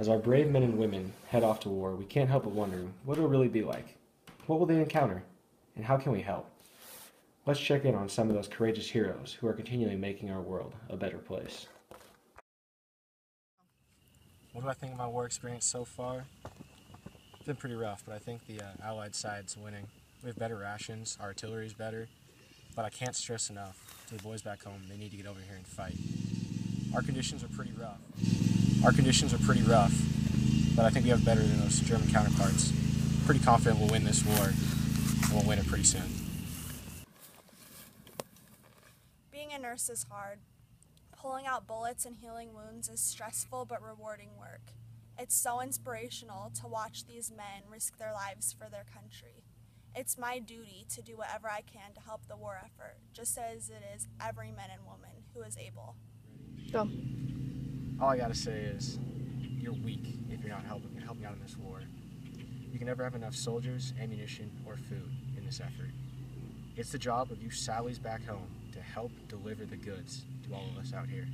As our brave men and women head off to war, we can't help but wonder what it'll really be like. What will they encounter? And how can we help? Let's check in on some of those courageous heroes who are continually making our world a better place. What do I think of my war experience so far? It's been pretty rough, but I think the uh, Allied side's winning. We have better rations, our artillery's better, but I can't stress enough to the boys back home, they need to get over here and fight. Our conditions are pretty rough. Our conditions are pretty rough, but I think we have better than those German counterparts. Pretty confident we'll win this war, and we'll win it pretty soon. Being a nurse is hard. Pulling out bullets and healing wounds is stressful but rewarding work. It's so inspirational to watch these men risk their lives for their country. It's my duty to do whatever I can to help the war effort, just as it is every man and woman who is able. Go. All I gotta say is, you're weak if you're not helping helping out in this war. You can never have enough soldiers, ammunition, or food in this effort. It's the job of you Sallies back home to help deliver the goods to all of us out here.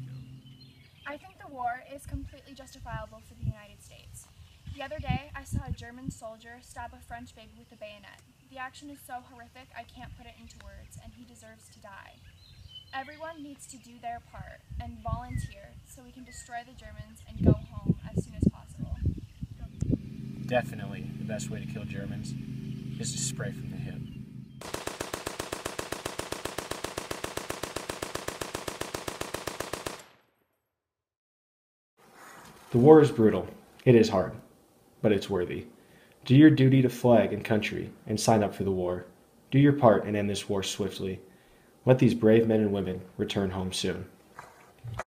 I think the war is completely justifiable for the United States. The other day, I saw a German soldier stab a French baby with a bayonet. The action is so horrific, I can't put it into words, and he deserves to die. Everyone needs to do their part and volunteer so we can destroy the Germans and go home as soon as possible. Definitely the best way to kill Germans is to spray from the hip. The war is brutal. It is hard, but it's worthy. Do your duty to flag and country and sign up for the war. Do your part and end this war swiftly. Let these brave men and women return home soon.